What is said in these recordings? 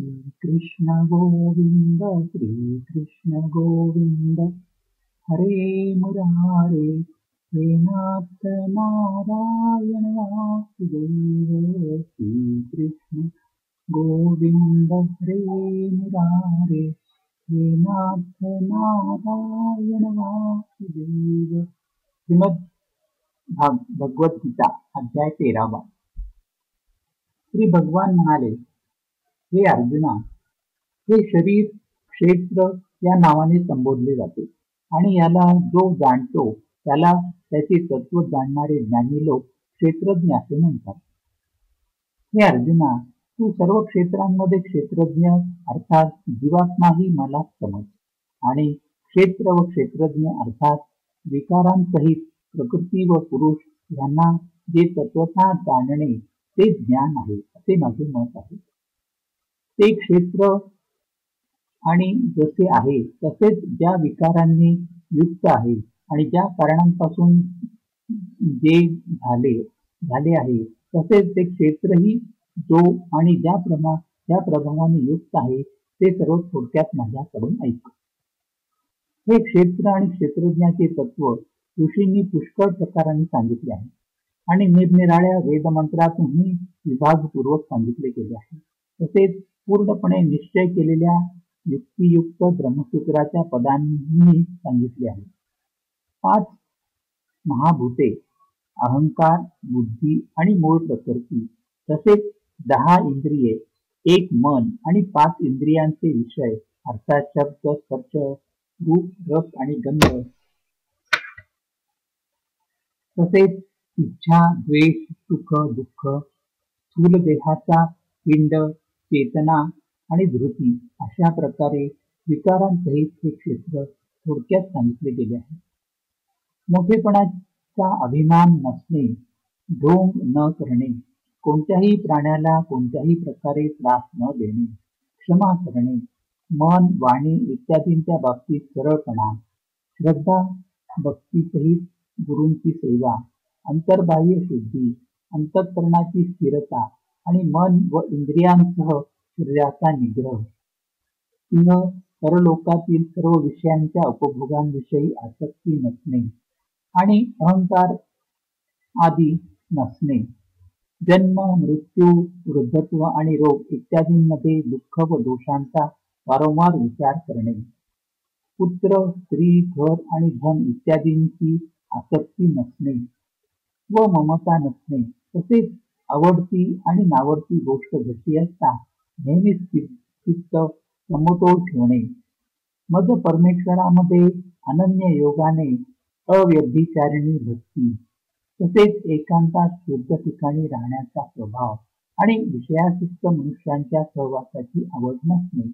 श्रीकृष्ण गोविन्द श्रीकृष्ण गोविन्द हरे मुरारे हे नाथ नारायण वासुदेव श्रीकृष्ण गोविन्द हरे मुरारे हे नाथ नारायण वासुदेव श्रीमद भाग भगवद्गीता अध्याय तेरावा श्री भगवान म्हणाले हे अर्जुना हे शरीर क्षेत्र या नावाने संबोधले जाते. आणि याला जो जाणतो त्याला त्याचे तत्व जाणणारे ज्ञानी लोक क्षेत्रज्ञ असे म्हणतात. हे अर्जुना तू सर्व क्षेत्रांमध्ये क्षेत्रज्ञ अर्थात जीवात्माही मला समज. आणि क्षेत्र व क्षेत्रज्ञ अर्थात विकारांसहित प्रकृती व पुरुष यांना जे तत्वता जाणणे ते ज्ञान आहे असे माझे मत आहे. ते क्षेत्र आणि जसे आहे तसेच ज्या विकारांनी युक्त आहे आणि ज्या कारणांपासून जे झाले झाले आहे तसेच ते क्षेत्रही जो आणि ज्या प्रमा ज्या प्रभावाने युक्त आहे ते सर्व थोडक्यात माझ्याकडून ऐक. हे क्षेत्र आणि क्षेत्रज्ञाचे तत्व ऋषींनी पुष्कळ प्रकाराने सांगितले आहे आणि निरनिराळ्या वेदमंत्रातूनही विभागपूर्वक सांगितले गेले आहे. तसेच पूर्णपणे निश्चय केलेल्या युक्तियुक्त ब्रह्मसूत्राच्या पदांनी सांगितले आहे. पाच महाभूते अहंकार बुद्धी आणि मूळ प्रकृती तसेच दहा इंद्रिये एक मन आणि पाच इंद्रियांचे विषय अर्थात शब्द स्पर्श रूप रस आणि गंध. तसेच इच्छा द्वेष सुख दुःख स्थूल देहाचा पिंड चेतना आणि धृती अशा प्रकारे विकारांसहित हे क्षेत्र थोडक्यात सांगितले गेले आहे. मोठेपणाचा अभिमान नसणे ढोंग न करणे कोणत्याही प्राण्याला कोणत्याही प्रकारे त्रास न देणे क्षमा करणे मन वाणी इत्यादींच्या बाबतीत सरळपणा श्रद्धा भक्तीसहित गुरूंची सेवा अंतर्बाह्य शुद्धी अंतःकरणाची स्थिरता आणि मन व इंद्रियांसह शरीराचा निग्रह. सिंह परलोकातील सर्व विषयांच्या उपभोगांविषयी आसक्ती नसणे आणि अहंकार आदी नसणे. जन्म मृत्यू वृद्धत्व आणि रोग इत्यादींमध्ये दुःख व दोषांचा वारंवार विचार करणे. पुत्र स्त्री घर आणि धन इत्यादींची आसक्ती नसणे व ममता नसणे. तसेच आवडती आणि नावडती गोष्ट घडती असता नेहमीच चित्त समतोल ठेवणे. मग परमेश्वरामध्ये अनन्य योगाने अव्यभिचारिणी भक्ती तसेच एकांतात शुद्ध ठिकाणी राहण्याचा प्रभाव आणि विषयासिक्त मनुष्यांच्या सहवासाची आवड नसणे.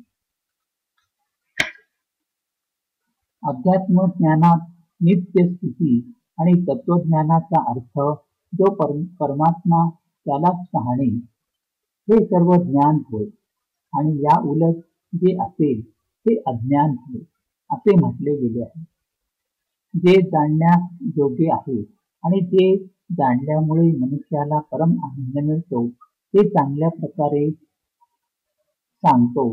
अध्यात्म ज्ञानात नित्य स्थिती आणि तत्वज्ञानाचा अर्थ जो परमात्मा त्यालाच पाहणे. हे सर्व ज्ञान होय. आणि या उलट जे असेल ते अज्ञान होय असे म्हटले गेले आहे. जे जाणण्यास योग्य आहे आणि ते जाणल्यामुळे मनुष्याला परम आनंद मिळतो ते चांगल्या प्रकारे सांगतो.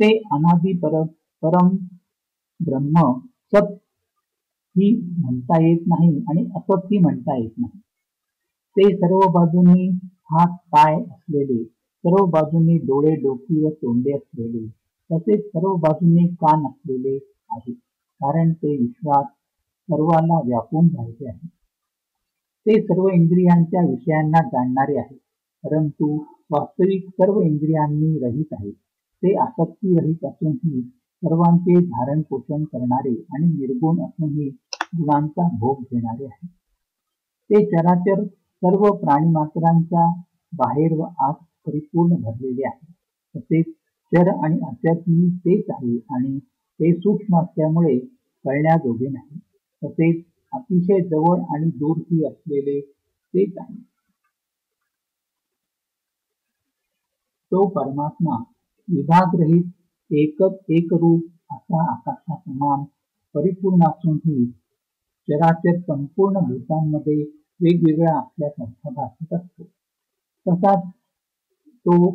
ते अनादी पर परम ब्रह्म सत ही म्हणता येत नाही आणि असत ही म्हणता येत नाही. ते सर्व बाजूंनी हात पाय असलेले सर्व बाजूंनी डोळे डोकी व तोंडे असलेले तसेच सर्व बाजूंनी कान असलेले आहेत. कारण ते विश्वास सर्वांना व्यापून राहिले आहे ते सर्व इंद्रियांच्या विषयांना जाणणारे आहे परंतु वास्तविक सर्व इंद्रियांनी रहित आहे ते आसक्ती रहित असूनही सर्वांचे धारण पोषण करणारे आणि निर्गुण असूनही गुणांचा भोग घेणारे आहे ते चराचर सर्व प्राणीमात्रांच्या बाहेर व आत परिपूर्ण भरलेले आहे तसेच चर आणि अचरही तेच आहे आणि ते सूक्ष्म असल्यामुळे कळण्याजोगे नाही. तसेच अतिशय जवळ आणि दूरही असलेले तेच आहे. तो परमात्मा विभागरहित एकच एकरूप असा आकाशासमान परिपूर्ण असूनही चराचर संपूर्ण भूतांमध्ये वेगवेगळा संस्था भासत असतो. तसाच तो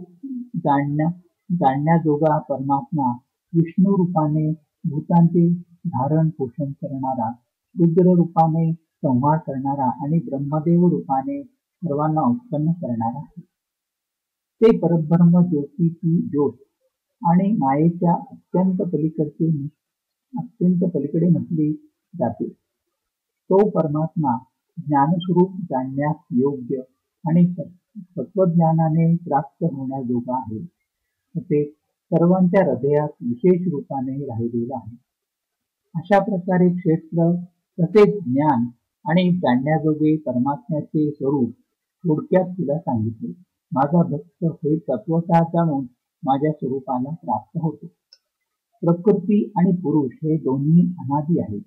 जाणण्या जाणण्याजोगा परमात्मा विष्णू रूपाने भूतांचे धारण पोषण करणारा रुद्र रूपाने संहार करणारा आणि ब्रह्मदेव रूपाने सर्वांना उत्पन्न करणारा आहे. ते परब्रह्म ज्योतीची ज्योत आणि मायेच्या अत्यंत पलीकडचे अत्यंत पलीकडे म्हटले जाते. तो परमात्मा ज्ञानस्वरूप जाणण्यास योग्य आणि तत्वज्ञानाने प्राप्त होण्याजोगा आहे तसेच सर्वांच्या हृदयात विशेष रूपाने राहिलेला आहे. अशा प्रकारे क्षेत्र तसेच ज्ञान आणि जाणण्याजोगे परमात्म्याचे स्वरूप थोडक्यात तुला सांगितले. माझा भक्त हे तत्वता जाणून माझ्या स्वरूपाला प्राप्त होतो? प्रकृती आणि पुरुष हे दोन्ही अनादी आहेत.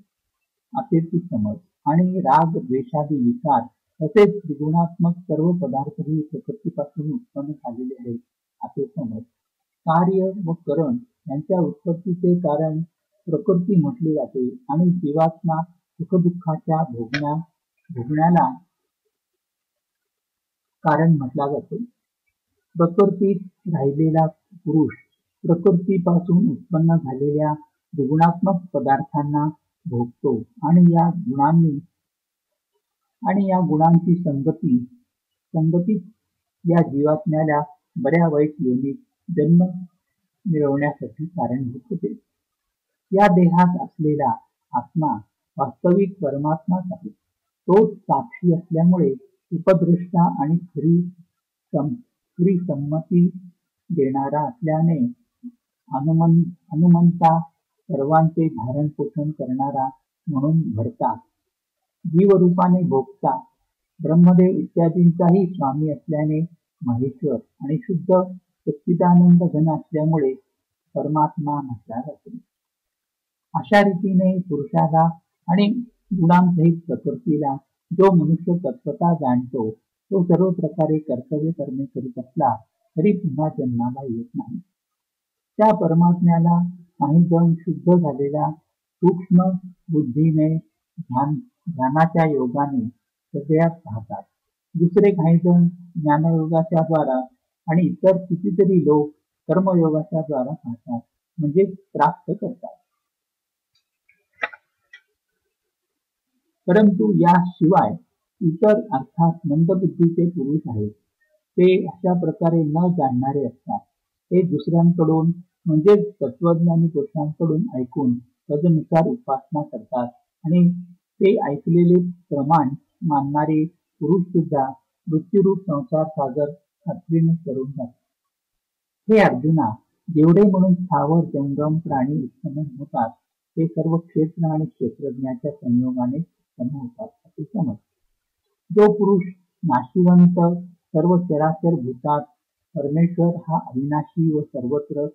असे तू समज. आणि राग द्वेषादी विकार तसेच त्रिगुणात्मक सर्व पदार्थही प्रकृतीपासून उत्पन्न झालेले आहेत असे समज. कार्य व करण यांच्या उत्पत्तीचे कारण प्रकृती म्हटले जाते आणि जीवात्मा सुखदुःखाच्या भोगण्या भोगण्याला कारण म्हटला जातो. प्रकृतीत राहिलेला पुरुष प्रकृतीपासून उत्पन्न झालेल्या त्रिगुणात्मक पदार्थांना भोगतो. आणि या गुणांनी आणि या गुणांची संगती संगती या जीवात्म्याला बऱ्या वाईट योनीत जन्म मिळवण्यासाठी कारणभूत होते या देहात असलेला आत्मा वास्तविक परमात्माच आहे. तोच साक्षी असल्यामुळे उपदृष्टा आणि खरी सम खरी संमती देणारा असल्याने हनुमन हनुमंता सर्वांचे धारण पोषण करणारा म्हणून भरता जीवरूपाने भोगता. ब्रह्मदेव इत्यादींचाही स्वामी असल्याने महेश्वर आणि शुद्ध सच्चिदानंद घन असल्यामुळे परमात्मा म्हटला जातो अशा रीतीने पुरुषाला आणि गुणांसहित प्रकृतीला जो मनुष्य तत्वता जाणतो तो सर्व प्रकारे कर्तव्य करणे करीत असला तरी पुन्हा जन्माला येत नाही. त्या परमात्म्याला काही जण शुद्ध झालेल्या सूक्ष्म बुद्धीने ध्यान ध्यानाच्या योगाने सगळ्यात पाहतात. दुसरे काही जण ज्ञानयोगाच्या द्वारा आणि इतर कितीतरी लोक कर्मयोगाच्या द्वारा पाहतात म्हणजे प्राप्त करतात. परंतु याशिवाय इतर अर्थात मंदबुद्धीचे पुरुष आहेत. ते अशा प्रकारे न जाणणारे असतात. ते दुसऱ्यांकडून म्हणजेच तत्वज्ञानी पुरुषांकडून ऐकून तदनुसार उपासना करतात. आणि ते ऐकलेले प्रमाण मानणारे पुरुष सुद्धा मृत्यूरूप संसार सागर खात्रीने करून जातात हे अर्जुना जेवढे म्हणून स्थावर जंगम प्राणी उत्पन्न होतात ते सर्व क्षेत्र आणि क्षेत्रज्ञाच्या संयोगाने उत्पन्न होतात असे समज जो पुरुष नाशिवंत सर्व चराचर भूतात परमेश्वर हा अविनाशी व सर्वत्र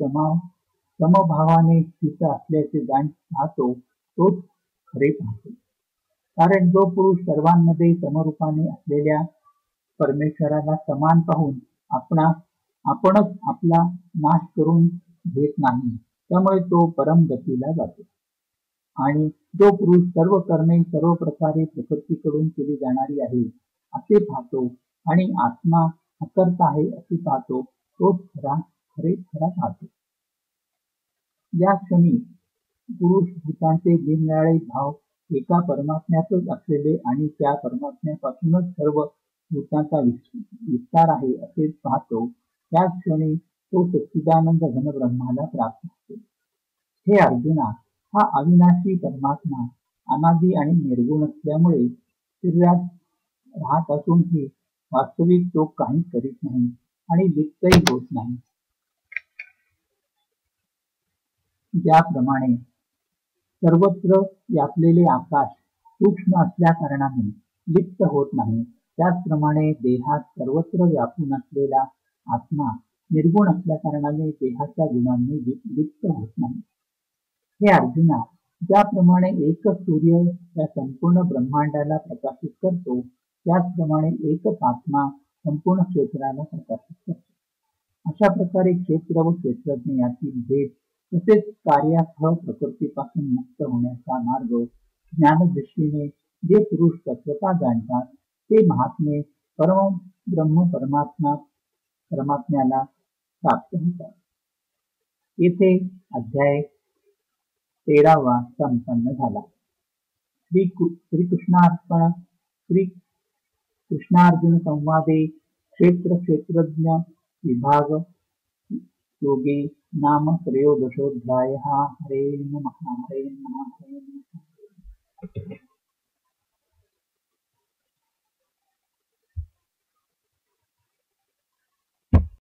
समा समभावाने स्थित असल्याचे जाण पाहतो तोच खरे पाहतो. कारण जो पुरुष सर्वांमध्ये समरूपाने असलेल्या परमेश्वराला समान पाहून आपणा आपणच आपला नाश करून घेत नाही त्यामुळे तो परम गतीला जातो. आणि जो पुरुष सर्व कर्मे सर्व प्रकारे प्रकृतीकडून केली जाणारी आहे असे पाहतो आणि आत्मा अकर्ता आहे असे पाहतो तोच खरा खरे खरा पाहतो. या क्षणी पुरुष भूतांचे निरनिराळे भाव एका परमात्म्यातच असलेले आणि त्या परमात्म्यापासूनच सर्व भूतांचा विस्तार आहे असे पाहतो. त्या क्षणी तो सच्चिदानंद घनब्रह्माला प्राप्त होतो. हे अर्जुना हा अविनाशी परमात्मा अनादी आणि निर्गुण असल्यामुळे शरीरात राहत असूनही वास्तविक तो काही करीत नाही आणि लिप्तही होत नाही. ज्याप्रमाणे सर्वत्र व्यापलेले आकाश सूक्ष्म असल्या कारणाने लिप्त होत नाही त्याचप्रमाणे देहात सर्वत्र व्यापून असलेला आत्मा निर्गुण असल्या कारणाने देहाच्या गुणांनी लिप्त होत नाही. हे अर्जुना ज्याप्रमाणे एकच सूर्य या संपूर्ण ब्रह्मांडाला प्रकाशित करतो त्याचप्रमाणे एकच आत्मा संपूर्ण क्षेत्राला प्रकाशित करतो. अशा प्रकारे क्षेत्र व क्षेत्रज्ञ यातील भेद तसेच कार्यासह प्रकृतीपासून मुक्त होण्याचा मार्ग ज्ञानदृष्टीने जे पुरुष तत्वता जाणतात ते महात्मे परम ब्रह्म परमात्मा, परमात्म्याला प्राप्त होतात येथे अध्याय तेरावा संपन्न झाला। श्री श्री कृष्णार्जुन संवादे क्षेत्र क्षेत्रज्ञ विभाग, योगे नाम त्रयोदशोऽध्यायः। हरे नमः हरे नमः हरे नमः।